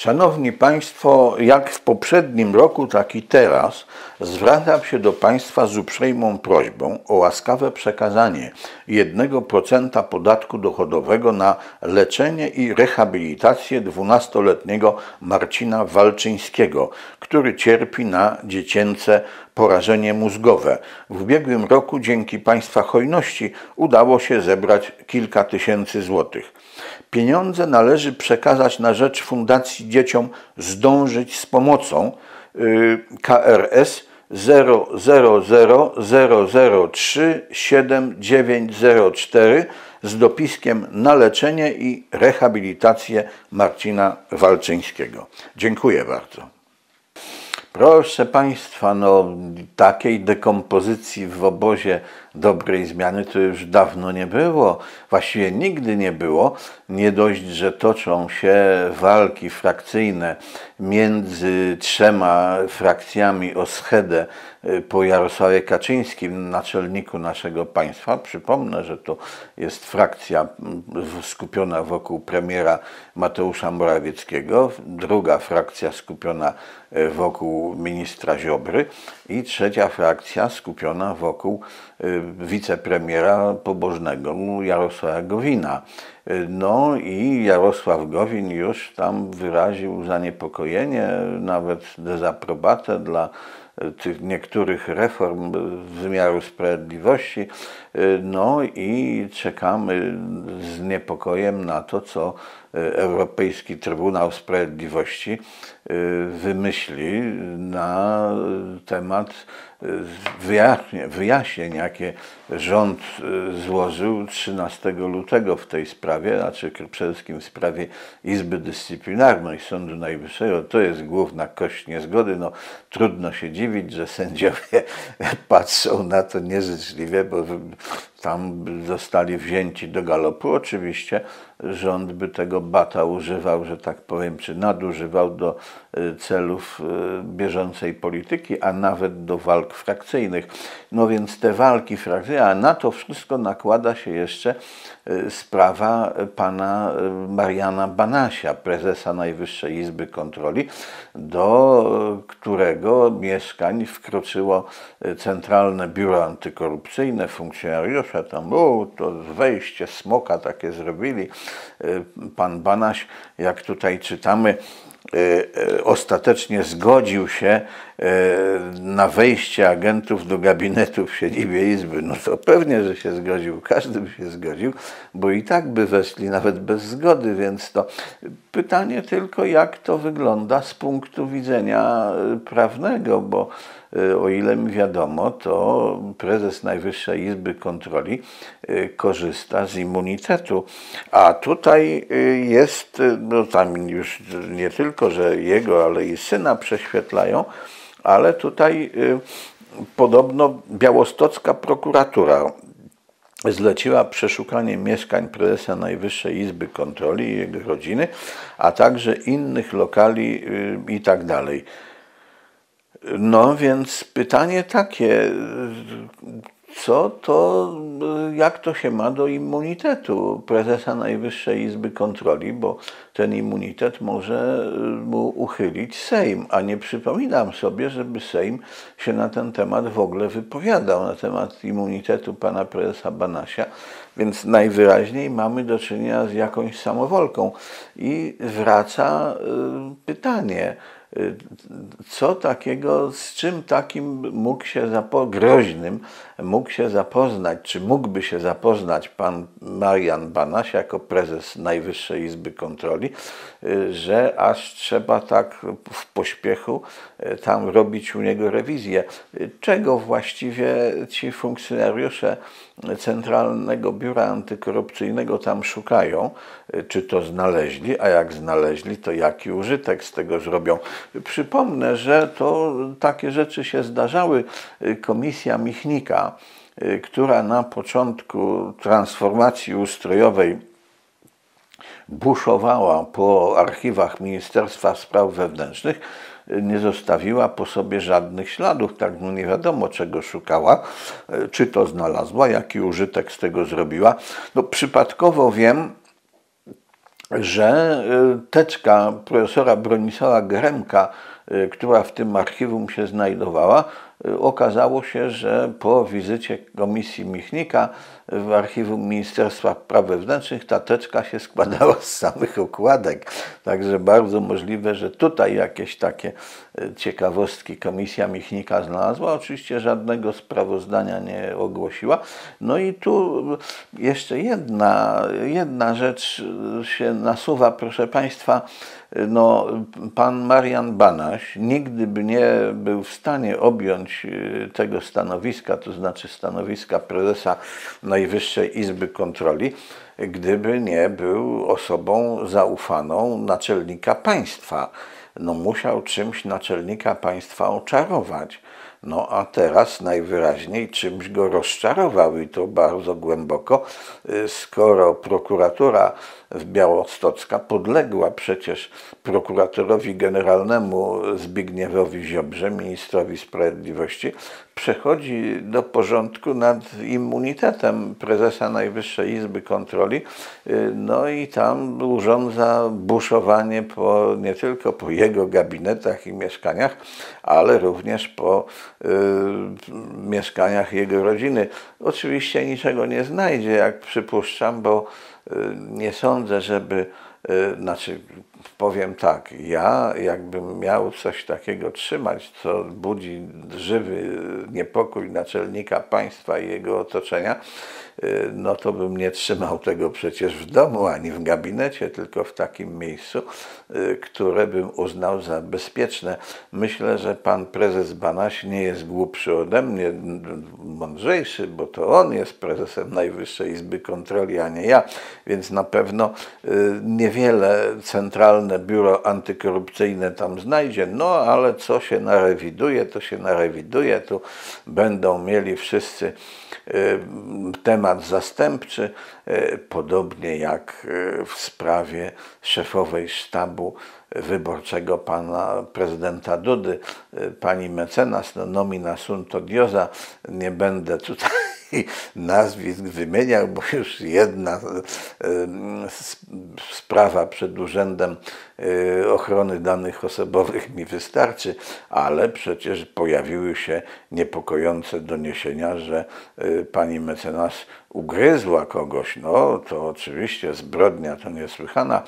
Szanowni Państwo, jak w poprzednim roku, tak i teraz zwracam się do Państwa z uprzejmą prośbą o łaskawe przekazanie 1% podatku dochodowego na leczenie i rehabilitację 12-letniego Marcina Walczyńskiego, który cierpi na dziecięce porażenie mózgowe. W ubiegłym roku dzięki Państwa hojności udało się zebrać kilka tysięcy złotych. Pieniądze należy przekazać na rzecz Fundacji Dzieciom Zdążyć z Pomocą y, KRS 00030037904 z dopiskiem na leczenie i rehabilitację Marcina Walczyńskiego. Dziękuję bardzo. Proszę Państwa, no takiej dekompozycji w obozie dobrej zmiany to już dawno nie było. Właściwie nigdy nie było. Nie dość, że toczą się walki frakcyjne między trzema frakcjami o schedę y, po Jarosławie Kaczyńskim, naczelniku naszego państwa. Przypomnę, że to jest frakcja skupiona wokół premiera Mateusza Morawieckiego, druga frakcja skupiona y, wokół ministra Ziobry i trzecia frakcja skupiona wokół y, wicepremiera pobożnego Jarosława Gowina. No i Jarosław Gowin już tam wyraził zaniepokojenie, nawet dezaprobatę dla tych niektórych reform wymiaru sprawiedliwości. No i czekamy z niepokojem na to, co Europejski Trybunał Sprawiedliwości wymyśli na temat wyjaśnień, wyjaśnień, jakie rząd złożył 13 lutego w tej sprawie, znaczy przede wszystkim w sprawie Izby Dyscyplinarnej Sądu Najwyższego. To jest główna kość niezgody. No, trudno się dziwić, że sędziowie patrzą na to nieżyczliwie, bo tam zostali wzięci do galopu. Oczywiście rząd by tego bata używał, że tak powiem, czy nadużywał do y, celów y, bieżącej polityki, a nawet do walk frakcyjnych. No więc te walki frakcyjne, a na to wszystko nakłada się jeszcze sprawa pana Mariana Banasia, prezesa Najwyższej Izby Kontroli, do którego mieszkań wkroczyło Centralne Biuro Antykorupcyjne, funkcjonariusze tam, o, to wejście smoka takie zrobili, pan Banaś, jak tutaj czytamy, ostatecznie zgodził się na wejście agentów do gabinetu w siedzibie Izby. No to pewnie, że się zgodził, każdy by się zgodził, bo i tak by weszli nawet bez zgody, więc to pytanie tylko, jak to wygląda z punktu widzenia prawnego, bo Y, o ile mi wiadomo, to prezes Najwyższej Izby Kontroli y, korzysta z immunitetu. A tutaj y, jest, no tam już nie tylko, że jego, ale i syna prześwietlają, ale tutaj podobno białostocka prokuratura zleciła przeszukanie mieszkań prezesa Najwyższej Izby Kontroli i jego rodziny, a także innych lokali i tak. No więc pytanie takie, co to, jak to się ma do immunitetu prezesa Najwyższej Izby Kontroli, bo ten immunitet może mu uchylić Sejm, a nie przypominam sobie, żeby Sejm się na ten temat w ogóle wypowiadał, na temat immunitetu pana prezesa Banasia, więc najwyraźniej mamy do czynienia z jakąś samowolką. I wraca y, pytanie, co takiego, z czym takim mógł się zapo- groźnym mógł się zapoznać, czy mógłby się zapoznać pan Marian Banaś jako prezes Najwyższej Izby Kontroli, że aż trzeba tak w pośpiechu e, tam robić u niego rewizję. Czego właściwie ci funkcjonariusze Centralnego Biura Antykorupcyjnego tam szukają? Czy to znaleźli, a jak znaleźli, to jaki użytek z tego zrobią? Przypomnę, że to takie rzeczy się zdarzały. Komisja Michnika, która na początku transformacji ustrojowej buszowała po archiwach Ministerstwa Spraw Wewnętrznych, nie zostawiła po sobie żadnych śladów, tak no nie wiadomo czego szukała, czy to znalazła, jaki użytek z tego zrobiła. No przypadkowo wiem, że teczka profesora Bronisława Gremka, która w tym archiwum się znajdowała, okazało się, że po wizycie Komisji Michnika w archiwum Ministerstwa Spraw Wewnętrznych ta teczka się składała z samych okładek. Także bardzo możliwe, że tutaj jakieś takie e, ciekawostki Komisja Michnika znalazła. Oczywiście żadnego sprawozdania nie ogłosiła. No i tu jeszcze jedna, jedna rzecz się nasuwa, proszę Państwa. No, pan Marian Banaś nigdy by nie był w stanie objąć e, tego stanowiska, to znaczy stanowiska prezesa Najwyższej Izby Kontroli, gdyby nie był osobą zaufaną naczelnika państwa. No, musiał czymś naczelnika państwa oczarować. No a teraz najwyraźniej czymś go rozczarował i to bardzo głęboko, y, skoro prokuratura w Białostocka podległa przecież prokuratorowi generalnemu Zbigniewowi Ziobrze, ministrowi sprawiedliwości, przechodzi do porządku nad immunitetem prezesa Najwyższej Izby Kontroli, y, no i tam urządza buszowanie po, nie tylko po jego gabinetach i mieszkaniach, ale również po y, mieszkaniach jego rodziny. Oczywiście niczego nie znajdzie, jak przypuszczam, bo nie sądzę, żeby Y, znaczy, powiem tak, ja jakbym miał coś takiego trzymać, co budzi żywy niepokój naczelnika państwa i jego otoczenia, y, no to bym nie trzymał tego przecież w domu ani w gabinecie, tylko w takim miejscu, y, które bym uznał za bezpieczne. Myślę, że pan prezes Banaś nie jest głupszy ode mnie, mądrzejszy, bo to on jest prezesem Najwyższej Izby Kontroli, a nie ja, więc na pewno nie niewiele centralne biuro antykorupcyjne tam znajdzie, no ale co się narewiduje, to się narewiduje. Tu będą mieli wszyscy y, temat zastępczy, y, podobnie jak y, w sprawie szefowej sztabu wyborczego pana prezydenta Dudy, pani mecenas, no nomina sunt nie będę tutaj nazwisk wymieniał, bo już jedna sprawa przed Urzędem e, Ochrony Danych Osobowych mi wystarczy, ale przecież pojawiły się niepokojące doniesienia, że e, pani mecenas ugryzła kogoś. No to oczywiście zbrodnia to niesłychana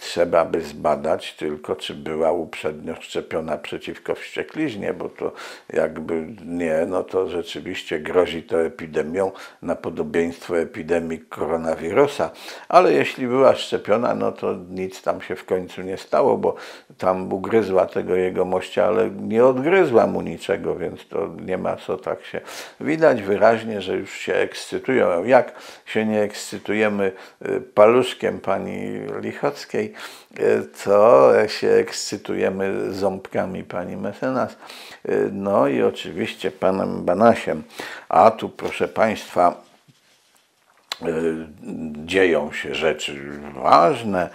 trzeba by zbadać tylko, czy była uprzednio szczepiona przeciwko wściekliźnie, bo to jakby nie, no to rzeczywiście grozi to epidemią na podobieństwo epidemii koronawirusa. Ale jeśli była szczepiona, no to nic tam się w końcu nie stało, bo tam ugryzła tego jego mościa, ale nie odgryzła mu niczego, więc to nie ma co tak się. Widać wyraźnie, że już się ekscytują. Jak się nie ekscytujemy y, paluszkiem pani Lichockiej, to się ekscytujemy ząbkami pani mecenas. No i oczywiście panem Banasiem. A tu proszę państwa, dzieją się rzeczy ważne.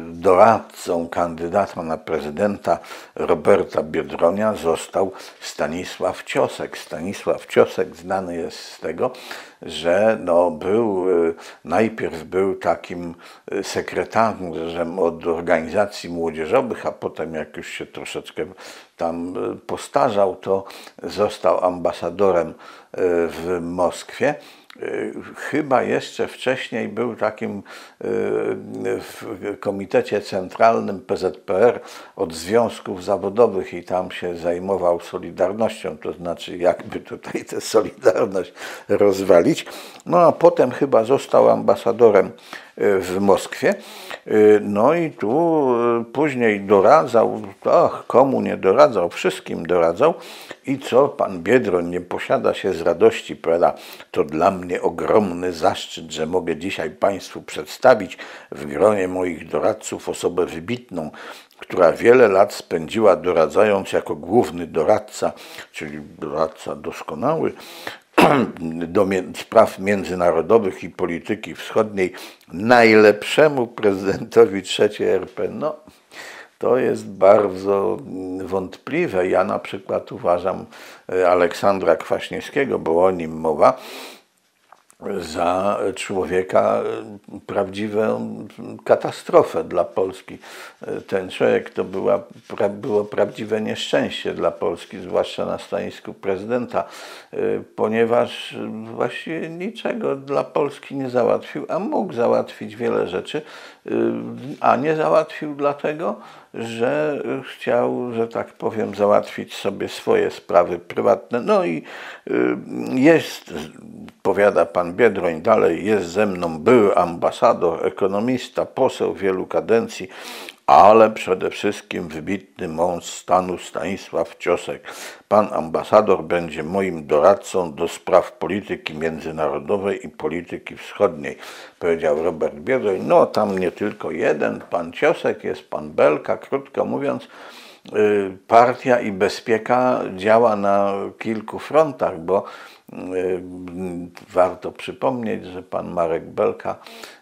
Doradcą kandydata na prezydenta Roberta Biedronia został Stanisław Ciosek. Stanisław Ciosek znany jest z tego, że no był, e, najpierw był takim e, sekretarzem od organizacji młodzieżowych, a potem jak już się troszeczkę tam postarzał, to został ambasadorem w Moskwie. Chyba jeszcze wcześniej był takim w Komitecie Centralnym PZPR od związków zawodowych i tam się zajmował Solidarnością, to znaczy jakby tutaj tę Solidarność rozwalić. No a potem chyba został ambasadorem e, w Moskwie. E, no i tu e, później doradzał, ach, komu nie doradzał, wszystkim doradzał. I co pan Biedroń nie posiada się z radości, powiada, to dla mnie ogromny zaszczyt, że mogę dzisiaj Państwu przedstawić w gronie moich doradców osobę wybitną, która wiele lat spędziła doradzając jako główny doradca, czyli doradca doskonały, do spraw międzynarodowych i polityki wschodniej najlepszemu prezydentowi III RP. No, to jest bardzo wątpliwe. Ja na przykład uważam e, Aleksandra Kwaśniewskiego, bo o nim mowa, za człowieka prawdziwą katastrofę dla Polski. Ten człowiek to była, było prawdziwe nieszczęście dla Polski, zwłaszcza na stanowisku prezydenta, ponieważ właściwie niczego dla Polski nie załatwił, a mógł załatwić wiele rzeczy, a nie załatwił dlatego, że chciał, że tak powiem, załatwić sobie swoje sprawy prywatne. No i jest, powiada pan Biedroń dalej, jest ze mną były ambasador, ekonomista, poseł wielu kadencji, ale przede wszystkim wybitny mąż stanu Stanisław Ciosek. Pan ambasador będzie moim doradcą do spraw polityki międzynarodowej i polityki wschodniej, powiedział Robert Biedroń. No tam nie tylko jeden, pan Ciosek, jest pan Belka, krótko mówiąc, y, partia i bezpieka działa na kilku frontach, bo warto przypomnieć, że pan Marek Belka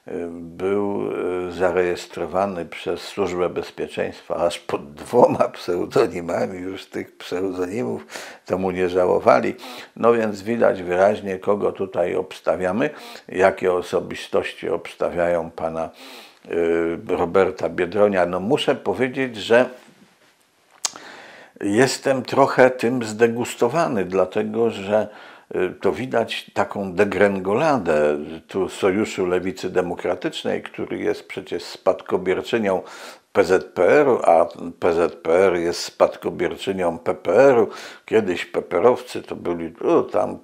y, był y, zarejestrowany przez Służbę Bezpieczeństwa aż pod dwoma pseudonimami, już tych pseudonimów to mu nie żałowali. No więc widać wyraźnie, kogo tutaj obstawiamy, jakie osobistości obstawiają pana Roberta Biedronia. No muszę powiedzieć, że jestem trochę tym zdegustowany, dlatego że Y, to widać taką degrengoladę tu Sojuszu Lewicy Demokratycznej, który jest przecież spadkobierczynią PZPR-u, a PZPR jest spadkobierczynią PPR-u. Kiedyś peperowcy to byli, o, tam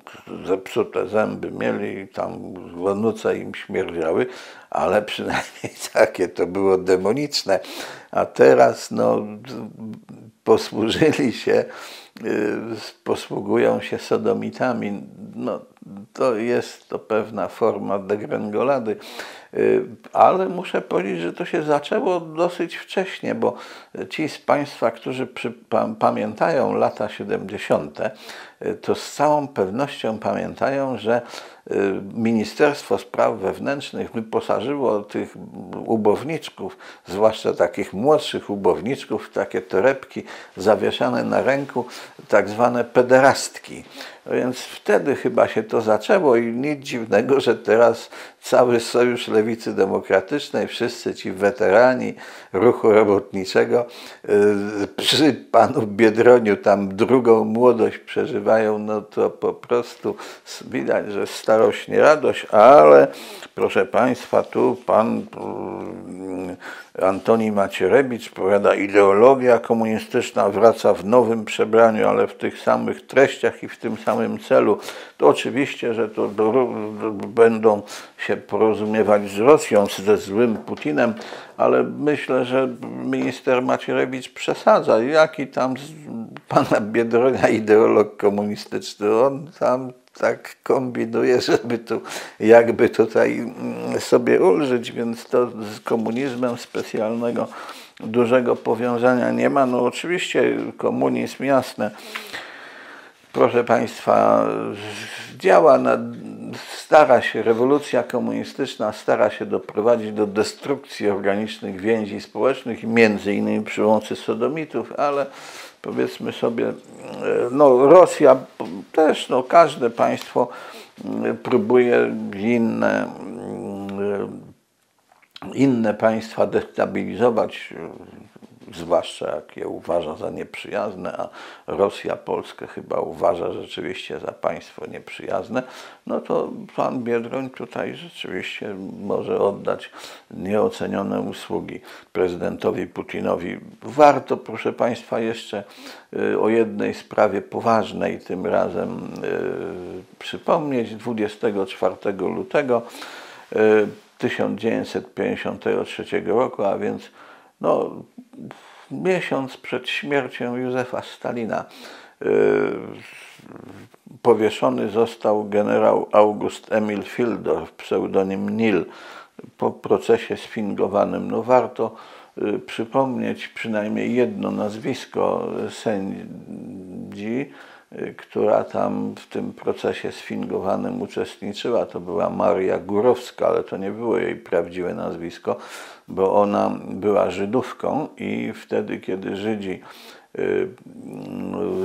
zepsute zęby mieli, tam łonuce im śmierdziały, ale przynajmniej takie to było demoniczne. A teraz no, posłużyli się Y, posługują się sodomitami. No, to jest to pewna forma degrengolady, y, ale muszę powiedzieć, że to się zaczęło dosyć wcześnie, bo ci z Państwa, którzy pamiętają lata 70., y, to z całą pewnością pamiętają, że Ministerstwo Spraw Wewnętrznych wyposażyło tych ubowniczków, zwłaszcza takich młodszych ubowniczków, w takie torebki zawieszane na ręku, tak zwane pederastki. Więc wtedy chyba się to zaczęło i nic dziwnego, że teraz cały Sojusz Lewicy Demokratycznej, wszyscy ci weterani ruchu robotniczego y, przy panu Biedroniu tam drugą młodość przeżywają, no to po prostu widać, że starość nie radość, ale proszę Państwa, tu pan Antoni Macierewicz powiada, ideologia komunistyczna wraca w nowym przebraniu, ale w tych samych treściach i w tym samym celu. To oczywiście, że to do, do, będą się porozumiewać z Rosją, ze złym Putinem, ale myślę, że minister Macierewicz przesadza. Jaki tam pana Biedronia ideolog komunistyczny? On tam tak kombinuje, żeby tu jakby tutaj mm, sobie ulżyć, więc to z komunizmem specjalnego dużego powiązania nie ma. No oczywiście komunizm jasne, proszę Państwa, działa, na, stara się, rewolucja komunistyczna stara się doprowadzić do destrukcji organicznych więzi społecznych, między innymi przy łące sodomitów, ale powiedzmy sobie, e, no Rosja też, no każde państwo mm, próbuje inne, mm, inne państwa destabilizować, zwłaszcza jak je uważa za nieprzyjazne, a Rosja Polskę chyba uważa rzeczywiście za państwo nieprzyjazne, no to pan Biedroń tutaj rzeczywiście może oddać nieocenione usługi prezydentowi Putinowi. Warto, proszę państwa, jeszcze y, o jednej sprawie poważnej tym razem y, przypomnieć. 24 lutego 1953 y, roku, a więc no, miesiąc przed śmiercią Józefa Stalina y, powieszony został generał August Emil Fildorf, pseudonim Nil, po procesie sfingowanym. No warto y, przypomnieć przynajmniej jedno nazwisko sędzi, która tam w tym procesie sfingowanym uczestniczyła. To była Maria Górowska, ale to nie było jej prawdziwe nazwisko, bo ona była Żydówką i wtedy, kiedy Żydzi y,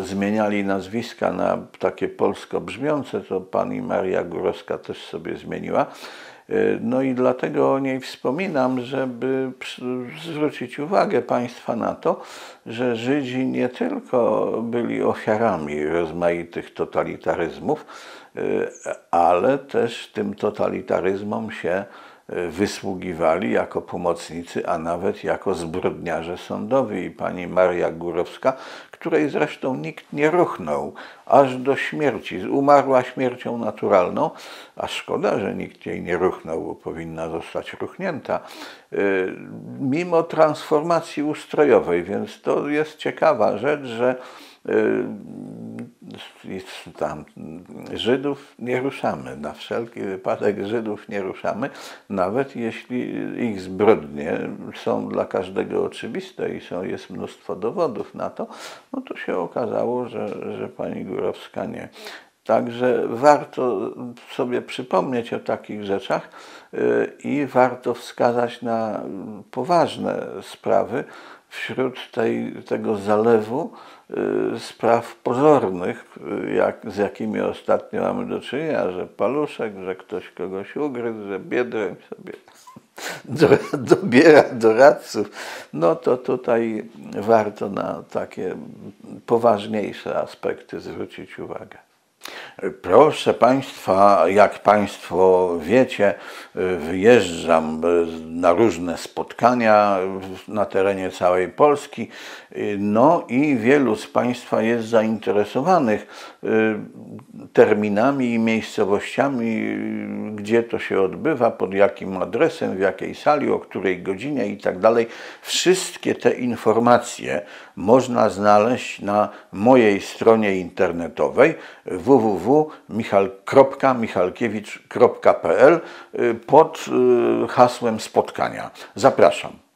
zmieniali nazwiska na takie polsko brzmiące, to pani Maria Górowska też sobie zmieniła. No i dlatego o niej wspominam, żeby zwrócić uwagę Państwa na to, że Żydzi nie tylko byli ofiarami rozmaitych totalitaryzmów, y, ale też tym totalitaryzmom się wysługiwali jako pomocnicy, a nawet jako zbrodniarze sądowi. I pani Maria Górowska, której zresztą nikt nie ruchnął aż do śmierci. Umarła śmiercią naturalną, a szkoda, że nikt jej nie ruchnął, bo powinna zostać ruchnięta, y, mimo transformacji ustrojowej. Więc to jest ciekawa rzecz, że Y, tam Żydów nie ruszamy, na wszelki wypadek Żydów nie ruszamy, nawet jeśli ich zbrodnie są dla każdego oczywiste i są, jest mnóstwo dowodów na to, no to się okazało, że, że pani Górowska nie. Także warto sobie przypomnieć o takich rzeczach y, i warto wskazać na poważne sprawy wśród tej, tego zalewu Y, spraw pozornych, y, jak, z jakimi ostatnio mamy do czynienia, że paluszek, że ktoś kogoś ugryzł, że biedrem sobie do, dobiera doradców, no to tutaj warto na takie poważniejsze aspekty zwrócić uwagę. Proszę Państwa, jak Państwo wiecie, wyjeżdżam na różne spotkania na terenie całej Polski. No i wielu z Państwa jest zainteresowanych y, terminami i miejscowościami, gdzie to się odbywa, pod jakim adresem, w jakiej sali, o której godzinie i tak dalej. Wszystkie te informacje można znaleźć na mojej stronie internetowej www.michal.michalkiewicz.pl y, pod y, hasłem spotkania. Zapraszam.